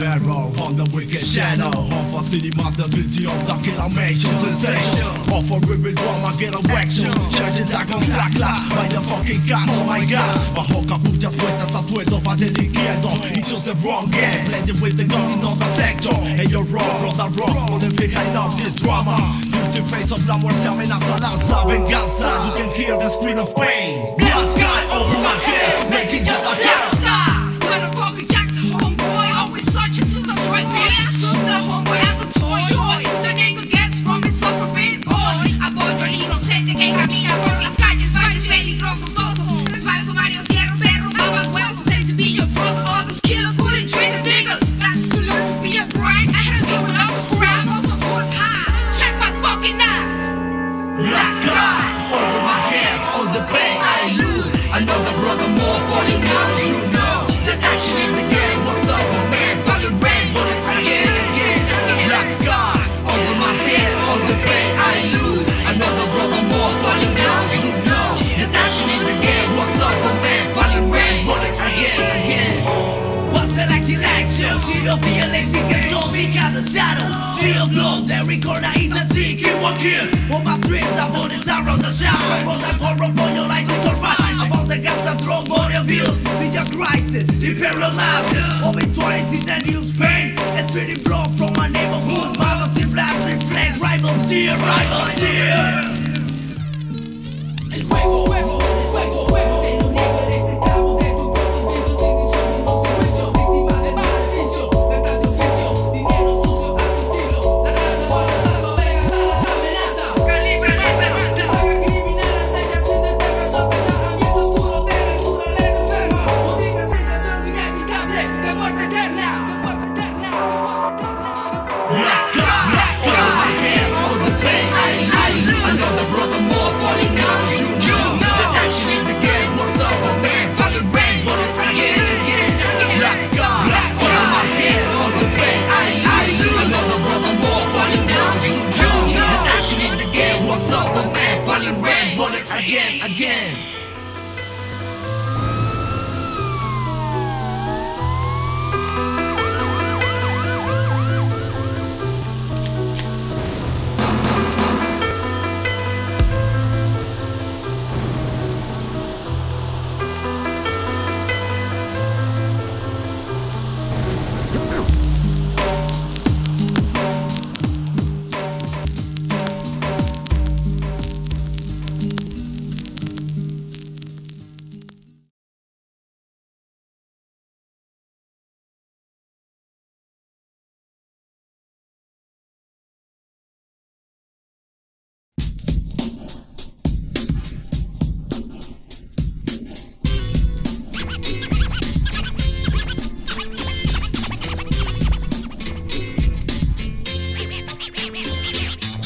barrel on the wicked shadow. Half a city mother's video that get a mention sensation. Off a river drama get a action. Kärlek con tackla by the fucking gas oh my god. Bajo capuchas puestas a sueldo va dirigiendo Y chose the wrong game Playing with the guns in all the sector. Hey you're wrong, brother wrong. Por the behind of this drama. Beauty face of la muerte amenaza lanza venganza You can hear the scream of pain. Blood sky over my head action in the game the shadow. Feel blood, the recorder is a sick You walk here On my dreams, the bodies around the shower For the horror for your life to survive. About the gas that throw body abuse See your crisis, imperial mass Obituaries in the news pain. It's pretty blood from my neighborhood. Magazine blast, reflect, rival tear, rival tear. El juego, juego,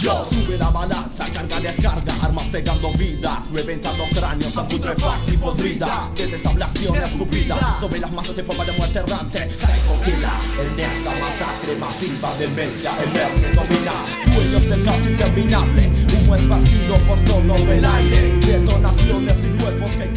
Sube la balanza, carga, descarga, armas cegando vidas, reventando cráneos a putrefacta y podrida. Desde esta ablación escupida sobre las masas en forma de muerte errante. Psycho killer, en esta masacre masiva, demencia emerge, domina. Huellos del caos interminable, humo esparcido por todo el aire. Detonaciones y cuerpos que.